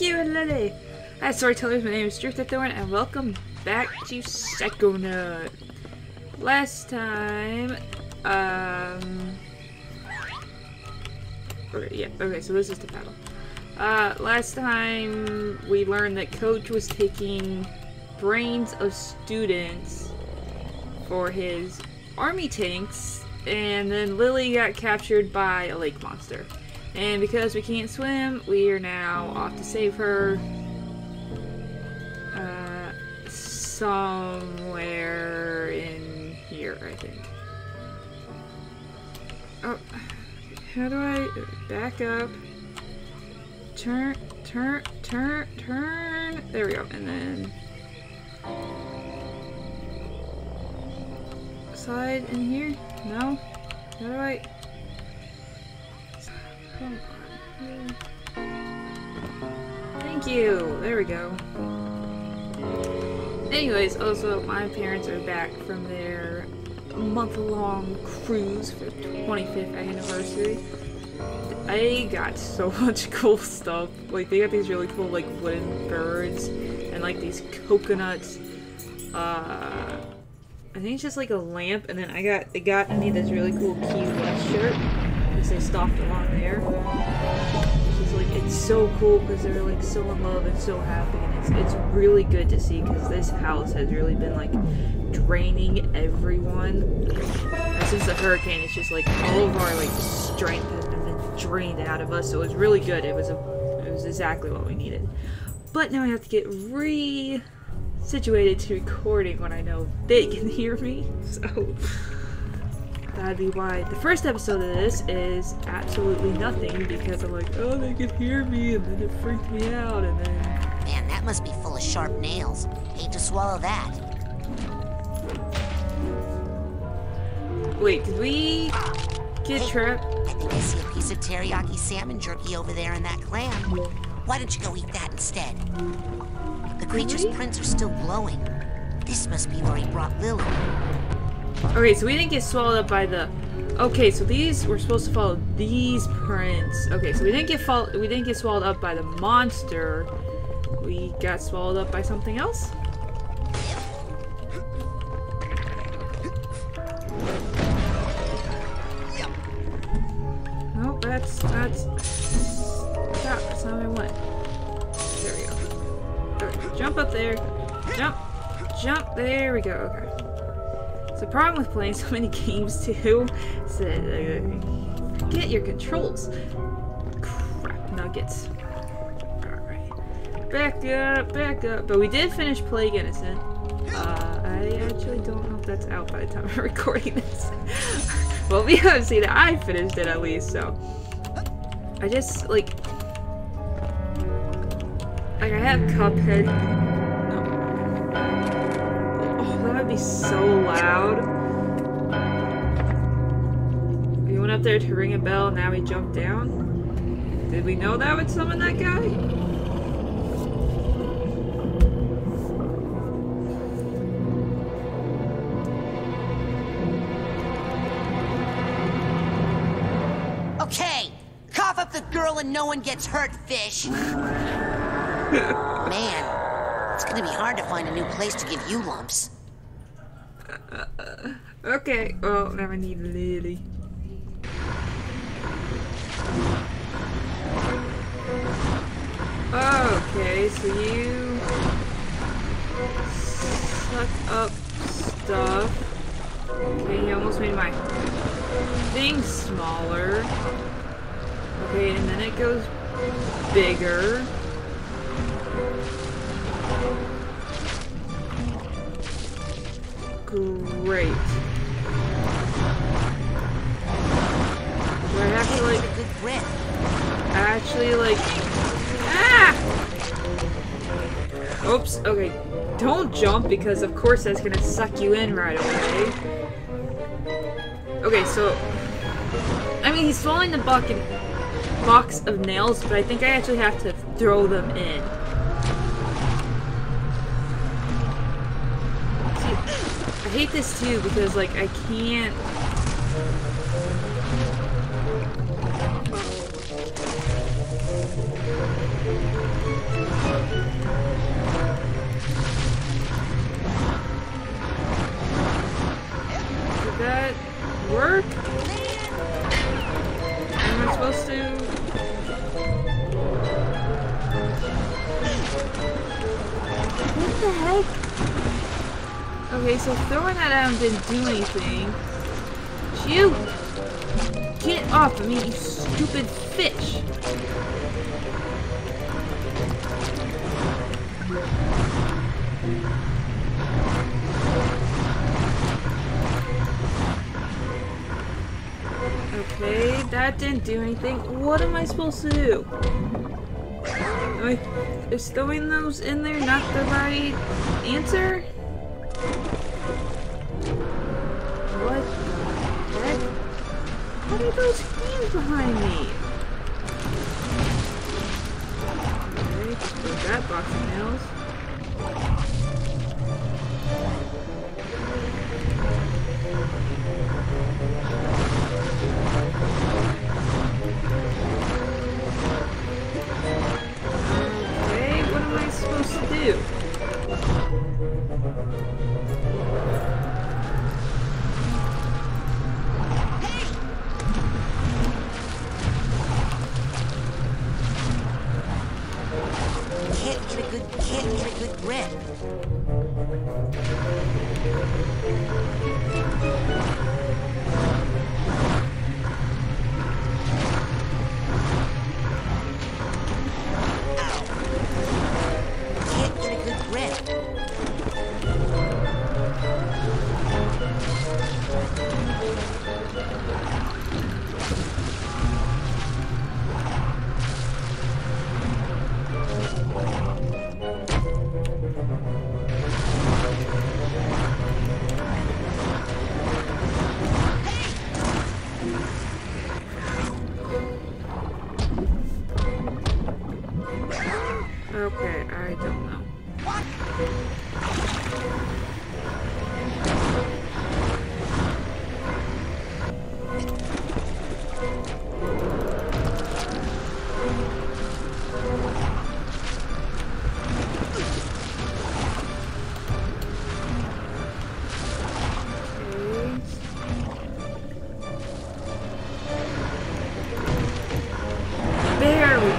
Lili. Hi, storytellers. My name is Drifterthorn, and welcome back to Psychonaut. Last time, um, okay, yeah, okay, so this is the battle. Uh, last time we learned that Coach was taking brains of students for his army tanks, and then Lili got captured by a lake monster. And because we can't swim, we are now off to save her. Uh, somewhere in here, I think. Oh, how do I back up? Turn, turn, turn, turn. There we go. And then slide in here. No. How do I? Come on. Thank you. There we go. Anyways, also my parents are back from their month-long cruise for 25th anniversary. I got so much cool stuff. Like they got these really cool like wooden birds and like these coconuts. Uh, I think it's just like a lamp, and then I got they got me this really cool Key West shirt because they stopped along there. Is like it's so cool because they're like so in love and so happy, and it's it's really good to see because this house has really been like draining everyone. And since the hurricane, it's just like all of our like strength has been, been drained out of us. So it was really good. It was a it was exactly what we needed. But now I have to get re situated to recording when I know they can hear me. So that'd be why the first episode of this is absolutely nothing because I'm like, oh, they can hear me, and then it freaked me out, and then. Man, that must be full of sharp nails. Hate to swallow that. Wait, did we get Hey. trapped? I think I see a piece of teriyaki salmon jerky over there in that clam. Why don't you go eat that instead? The creature's Really? prints are still glowing. This must be where he brought Lili. Okay, so we didn't get swallowed up by the. Okay, so these we're supposed to follow these prints. Okay, so we didn't get fall. We didn't get swallowed up by the monster. We got swallowed up by something else. No, that's that's stop. That's not what I want. There we go. Okay, jump up there. Jump, jump. There we go. Okay. So the problem with playing so many games too is that uh, forget your controls. Crap nuggets. Alright. Back up, back up. But we did finish Plague Innocent. Uh, I actually don't know if that's out by the time I'm recording this. well, we haven't seen it. I finished it at least, so. I just, like. Like, I have Cuphead. No. Oh, that would be so loud. We went up there to ring a bell, now we jumped down. Did we know that would summon that guy? Okay, cough up the girl and no one gets hurt, fish. Man, it's gonna be hard to find a new place to give you lumps. Okay, well, now I need Lili. Okay, so you suck up stuff. Okay, you almost made my thing smaller. Okay, and then it goes bigger. Great. Actually like ah! Oops okay. Don't jump because of course that's gonna suck you in right away. Okay so I mean he's swallowing the bucket box of nails but I think I actually have to throw them in. See, I hate this too because like I can't Did that work? Am I supposed to? What the heck? Okay, so throwing that at him didn't do anything. You! Get off of me, you stupid fish! Okay, that didn't do anything. What am I supposed to do? I, is throwing those in there not the right answer? What the heck? What are those hands behind me? Okay, that box of nails. Supposed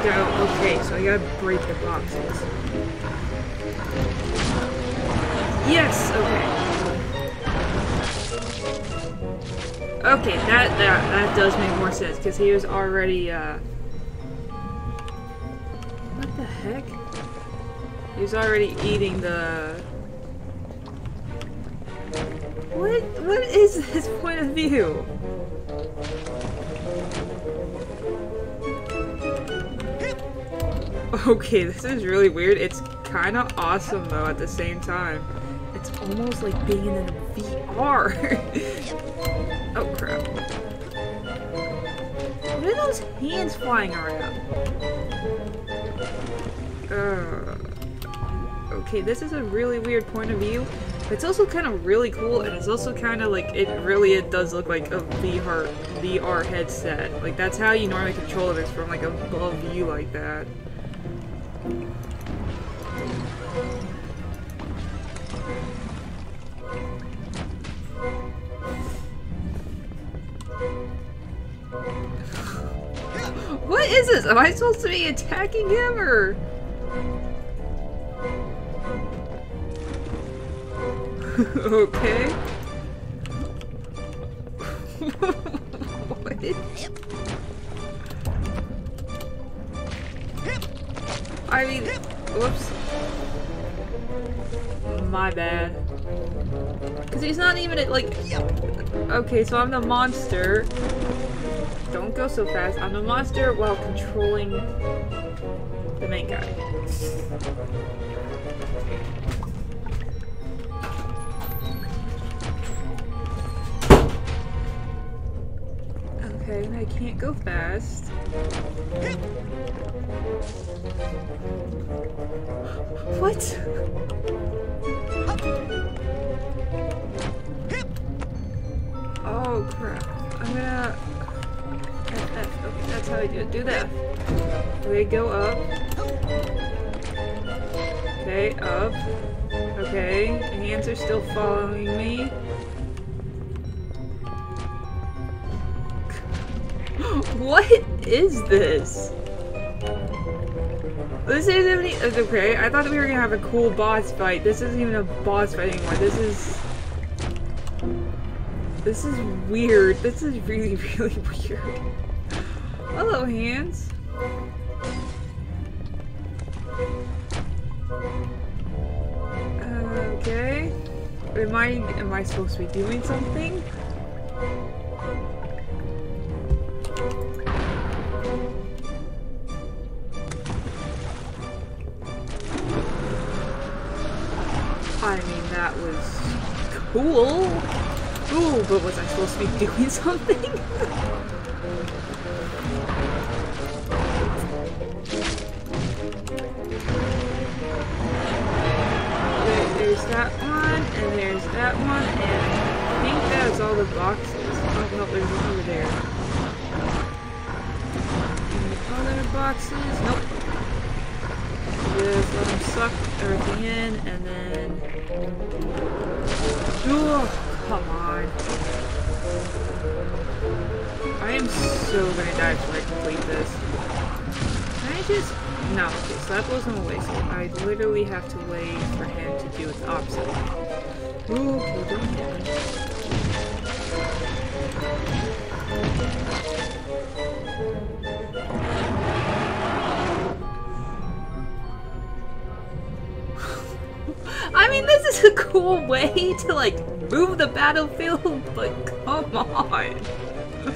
Go. Okay, so I gotta break the boxes. Yes, okay. Okay, that that that does make more sense because he was already uh What the heck? He was already eating the What what is his point of view? Okay, this is really weird. It's kind of awesome though at the same time. It's almost like being in a VR. oh crap. What are those hands flying around? Uh, okay, this is a really weird point of view. It's also kind of really cool, and it's also kind of like it really it does look like a VR VR headset. Like that's how you normally control it is from like above view like that. Am I supposed to be attacking him or? okay. what? I mean, whoops. My bad. Because he's not even at like. Okay, so I'm the monster. Don't go so fast. I'm the monster while controlling the main guy. Okay, I can't go fast. What? Oh crap. I'm gonna... how it. Do that. Okay, go up. Okay, up. Okay, hands are still following me. What is this? This isn't even, okay. I thought we were gonna have a cool boss fight. This isn't even a boss fight anymore. This is... This is weird. This is really, really weird. Hands. Okay. Am I am I supposed to be doing something? I mean, that was cool. Ooh, but was I supposed to be doing something? there's that one, and I think that's all the boxes. I don't Oh, no, there's one over there. Any other boxes? Nope. Just let them suck everything in, and then... Oh, come on. I am so gonna die before I complete this. Can I just... No, okay, so that him away, so I literally have to wait for him to do its opposite. Ooh, hit me. I mean, this is a cool way to, like, move the battlefield, but come on.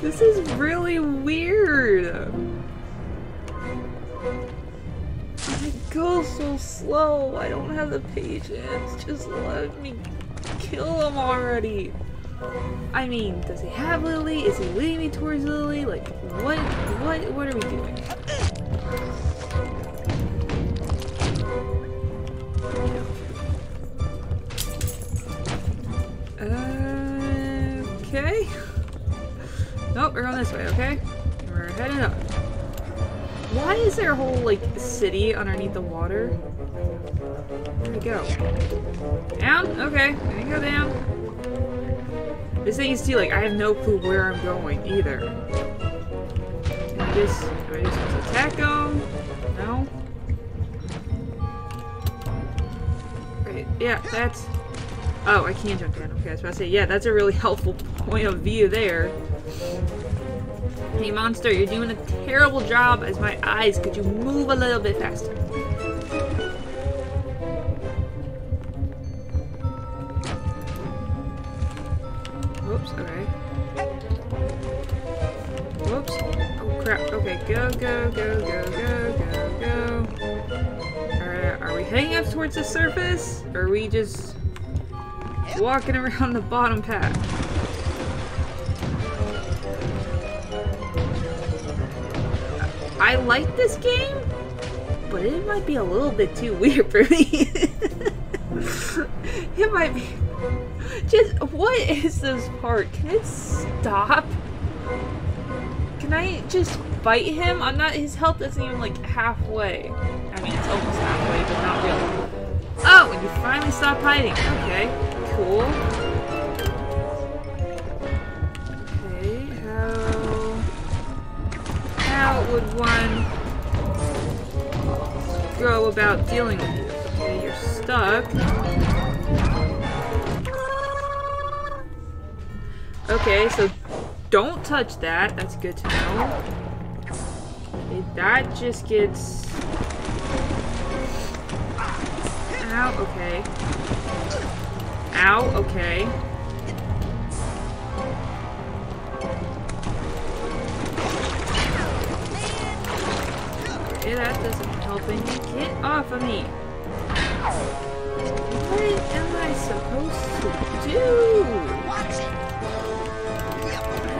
This is really weird. I go so slow. I don't have the patience. Just let me kill him already. I mean, does he have Lili? Is he leading me towards Lili? Like, what, what, what are we doing? Okay. Nope, we're going this way, okay? We're heading up. Why is there a whole, like, city underneath the water? Where'd it go? Down? Okay, I can go down. This thing is too, like, I have no clue where I'm going, either. Can I just, do I just attack him? No? Wait, yeah, that's... Oh, I can jump down. Okay, I was about to say, yeah, that's a really helpful point of view there. Hey, monster, you're doing a terrible job as my eyes. Could you move a little bit faster? Whoops, okay. Whoops. Oh, crap. Okay, go, go, go, go, go, go, go. Alright, are we heading up towards the surface? Or are we just walking around the bottom path? I like this game, but it might be a little bit too weird for me. it might be. Just, what is this part? Can it stop? Can I just bite him? I'm not, his health isn't even like halfway. I mean, it's almost halfway, but not really. Oh, and you finally stop hiding. Okay, cool. Would one go about dealing with you? Okay, you're stuck. Okay, so don't touch that. That's good to know. Okay, that just gets... Ow, okay. Ow, okay. Okay, that doesn't help any. Get off of me! What am I supposed to do? Watch it!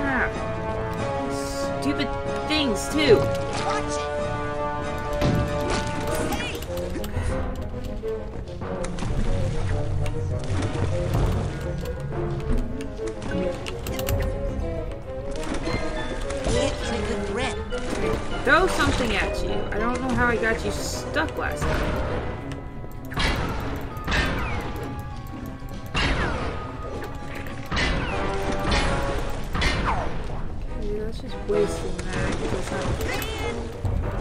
Ah, stupid things, too. Watch it! Throw something at you. I don't know how I got you stuck last time. Just wasting that.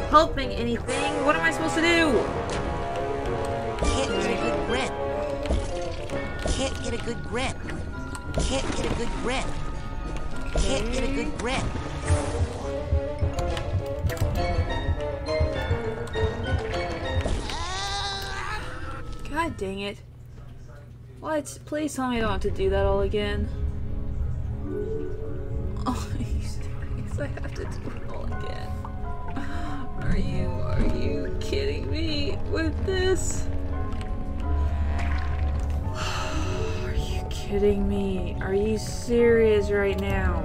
helping anything. What am I supposed to do? Can't get a good grip. Can't get a good grip. Can't get a good grip. Can't get a good grip. God dang it. What? Please tell me I don't have to do that all again. Oh, serious? I have to do it all again. Are you, are you kidding me with this? Are you kidding me? Are you serious right now?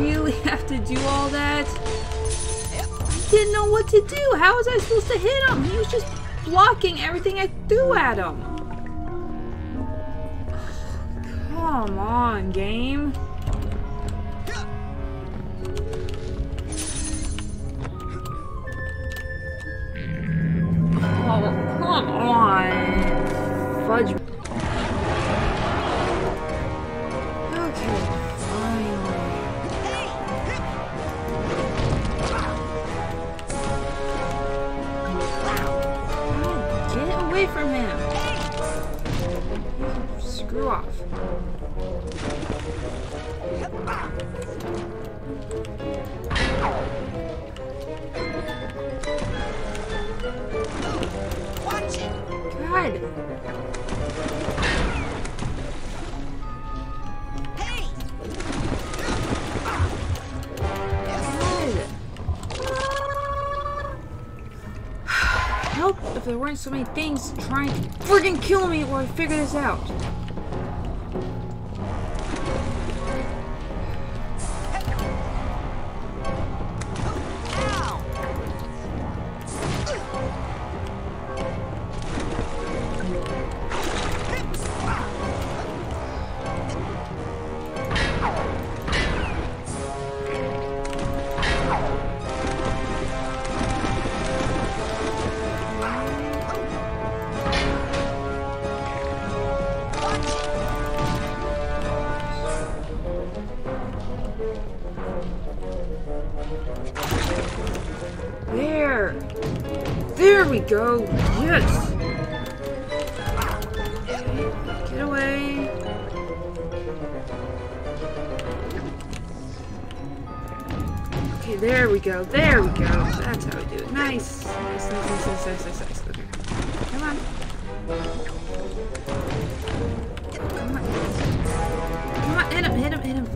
Really have to do all that? I didn't know what to do. How was I supposed to hit him? He was just blocking everything I threw at him. Come on, game. Oh, come on. Fudge. Away from him. Screw off. There weren't so many things trying to friggin' kill me while I figure this out.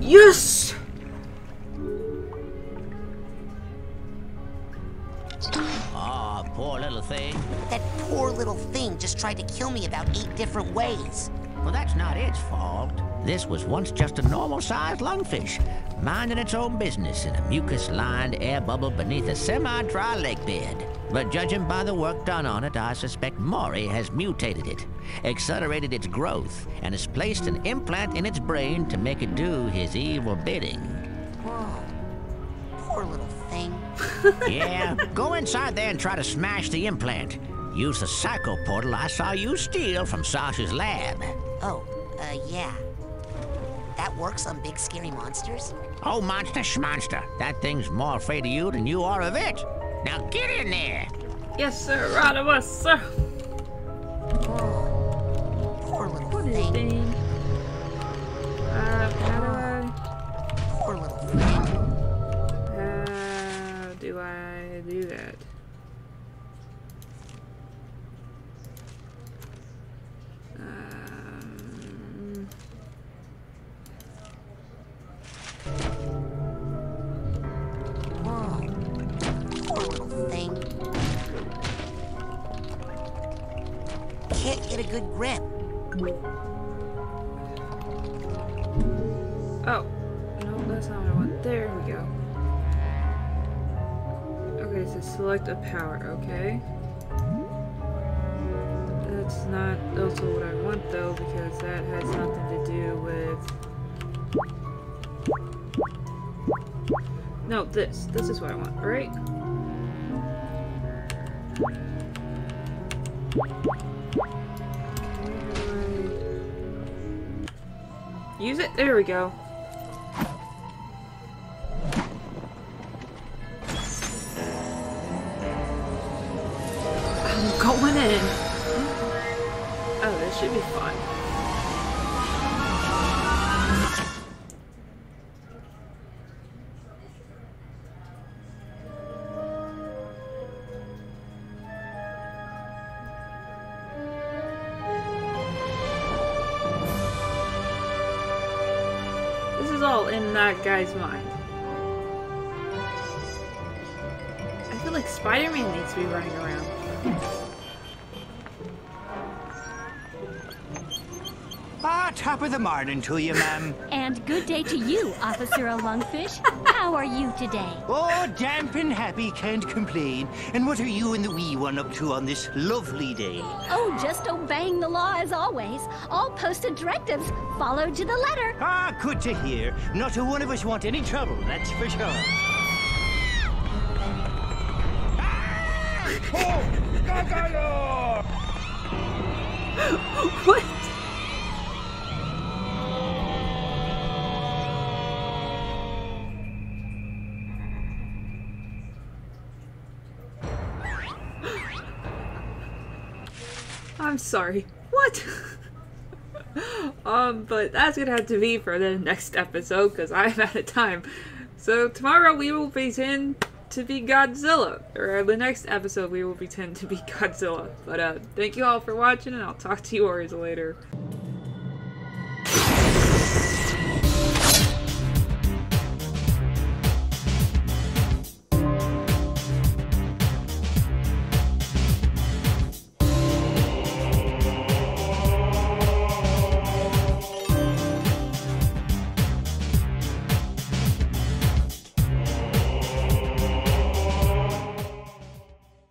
Yes! Ah, poor little thing. That poor little thing just tried to kill me about eight different ways. Well, that's not its fault. This was once just a normal-sized lungfish, minding its own business in a mucus-lined air bubble beneath a semi-dry lake bed. But judging by the work done on it, I suspect Maury has mutated it, accelerated its growth, and has placed an implant in its brain to make it do his evil bidding. Whoa. Poor little thing. yeah, go inside there and try to smash the implant. Use the psycho portal I saw you steal from Sasha's lab. Oh, uh, yeah. That works on big scary monsters? Oh, monster schmonster. That thing's more afraid of you than you are of it. Now get in there. Yes, sir. Rodimus, sir. Oh. Poor little thing. Can't get a good grip. Oh. No, that's not what I want. There we go. Okay, so select a power, okay. That's not also what I want though, because that has nothing to do with... No, this. This is what I want, right? Use it? There we go. I'm going in. Oh, this should be fun. That guy's mind. I feel like Spider-Man needs to be running around. Top of the morning to you, ma'am. And good day to you, Officer Lungfish. How are you today? oh, damp and happy, can't complain. And what are you and the wee one up to on this lovely day? Oh, just obeying the law as always. All posted directives followed to the letter. Ah, good to hear. Not a one of us want any trouble, that's for sure. Ah! Oh, Goggalor! What? Sorry. What? um, but that's gonna have to be for the next episode because I'm out of time. So tomorrow we will pretend to be Godzilla, or the next episode we will pretend to be Godzilla. But uh, thank you all for watching, and I'll talk to you always later.